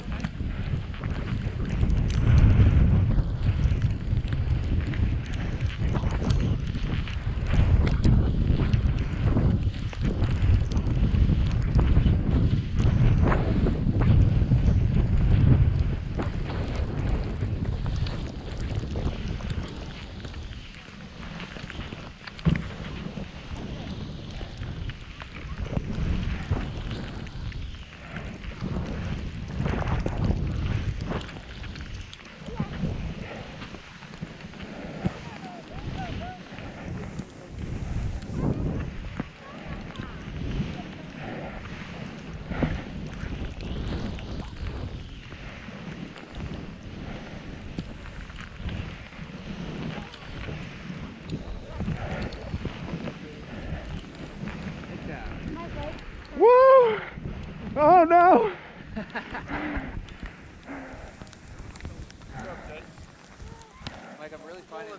Okay. Oh no! Like I'm really finding.